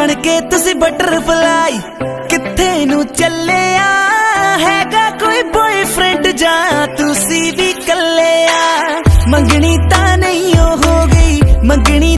ਬਣ ਕੇ ਤੁਸੀਂ ਬਟਰਫਲਾਈ ਕਿੱਥੇ ਨੂੰ ਚੱਲਿਆ? ਹੈਗਾ ਕੋਈ ਬॉयਫ੍ਰੈਂਡ ਜਾਂ ਤੁਸੀਂ ਵੀ ਕੱਲਿਆ? ਮੰਗਣੀ ਤਾਂ ਨਹੀਂ ਹੋ ਗਈ, ਮੰਗਣੀ